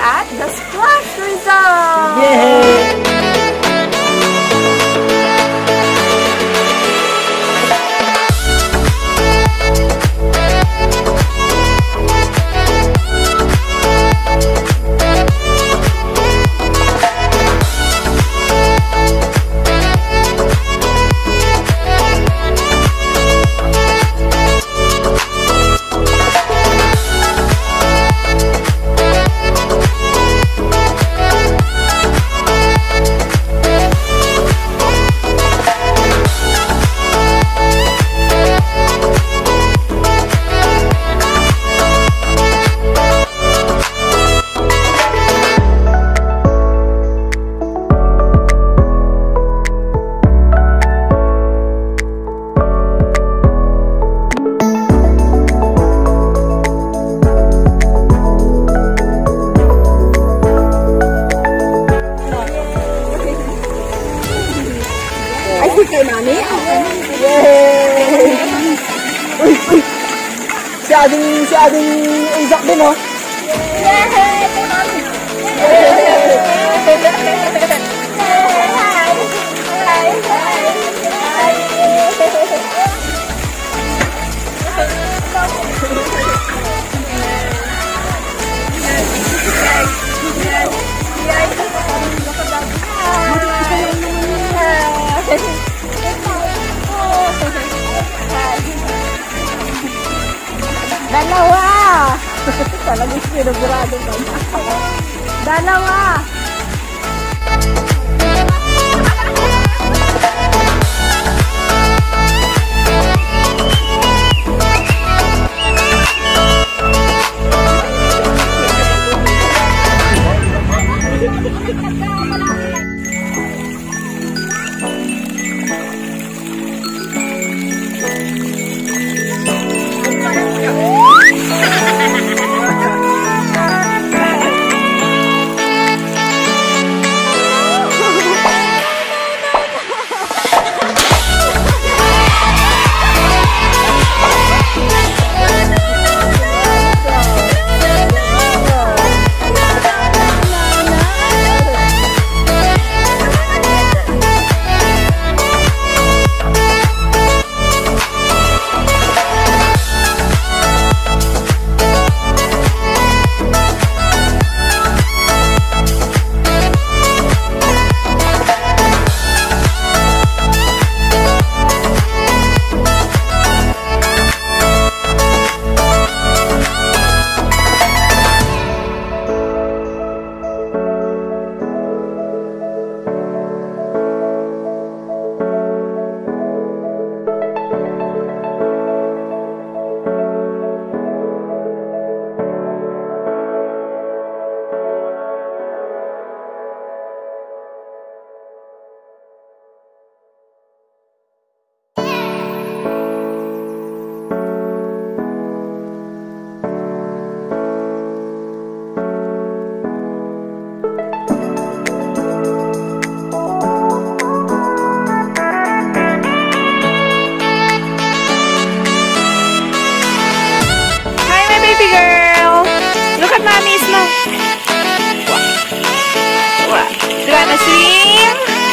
at the splash result. Yay! Mami. Yay! Uy, ui, Si Ading, si Ading Isaac din, oh. Dalawa! Talagang sinugurado ba? Dalawa! la.